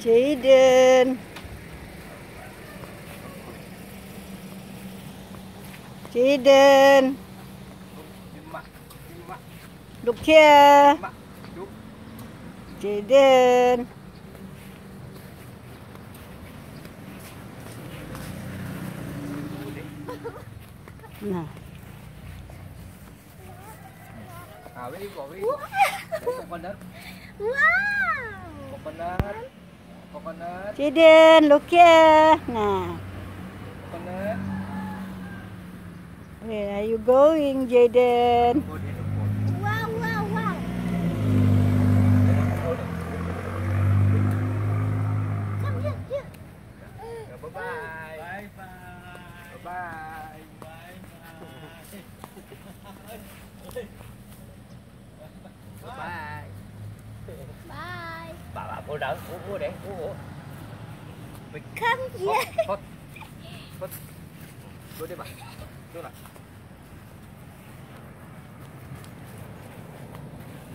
Jaden. Jaden. Look here. Jaden. Nah. Coconut, Wow! coconut, coconut, Jaden, look here. Nah. coconut. Where are you going, Jaden? Cô đỡ, cô mua để, cô mua. Mình... Không gì. Thôi, thôi. Thôi. Đưa đi bà. Đưa này.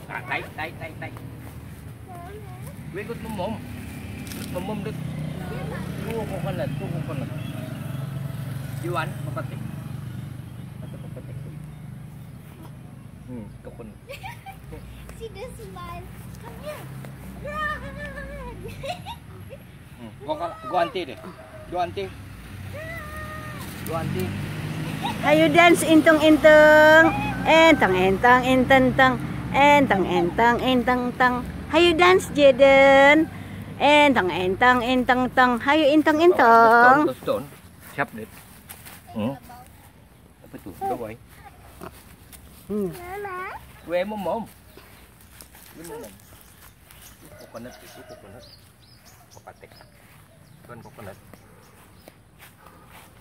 À, đây, đây, đây, đây. Quyết cút mồm. Mồm mồm được. Chua một con lần, chua một con lần. Yêu anh, một con tích. Hmm, kapun. See this smile. Come here. Hmm. Gua gua anti deh. Gua anti. Gua anti. Ayo dance intong intong. Entang entang entang entang. Entang entang entang entang. Hayo dance Jaden. Entang entang entang entang. Hayo intang intang. Stone, stone. Siap deh. Hmm. Apa tuh? Boy. Hmm. Mama. Gue mau mom. Gue mau mom. Coconut itu coconut. Papatik. Iwan coconut.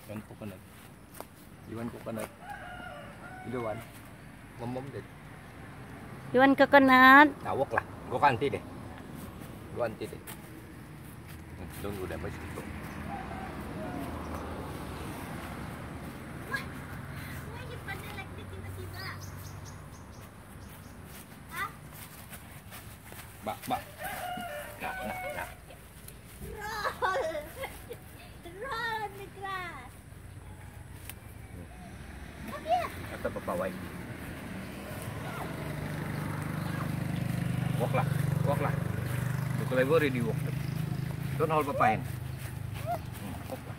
Iwan coconut. Iwan coconut. Iwan. Mom mom deh. Iwan coconut. Tawak lah. Gua ganti deh. Gua ganti deh. Hmm, Doon udah masih gitu. You? Mbak, mbak. Nah, nah, nah. Roll. Roll on the grass. Come here. Papaway. Walk lah, walk lah. Buku lagi ready walk. Don't hold papain. Hmm, walk lah.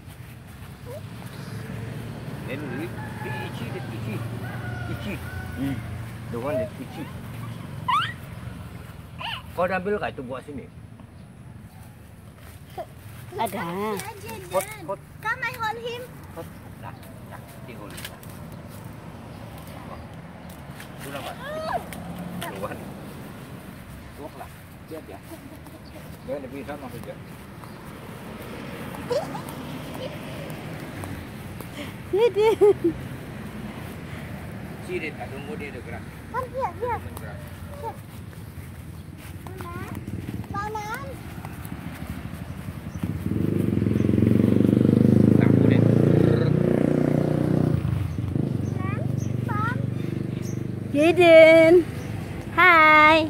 Then we ichi that ichi. Ichi. Hmm. The one that ichi. Kau dah ambil kah itu buat sini? Ada. Hot, hot. Come, I hold him. Hot. Dah, dah. Di hold. Itu berapa? Dua. Dua lah. Dia aja. Dia lebih sama saja. Jadi. Ciri tak tunggu dia tu gerak. Kan dia dia. Gerak. Mama. Mama. Jaden. Hi.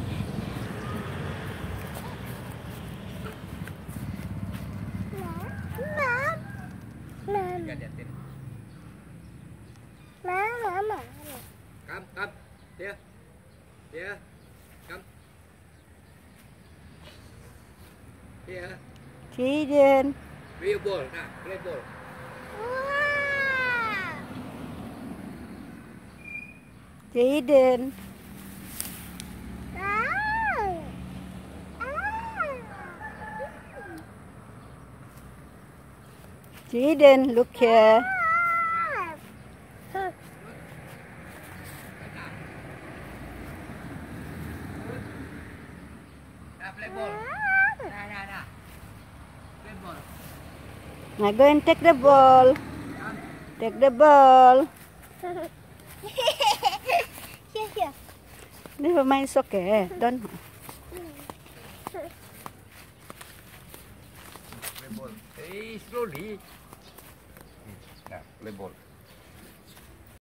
Come, come. Here. Here. Come. Here. Jaden. Play ball. Nah, play ball. Jaden. Jaden, look here. Now go and take the ball. Take the ball. here, here. Never mind, it's okay. Don't. Play ball. Hey, slowly. Nah, play ball.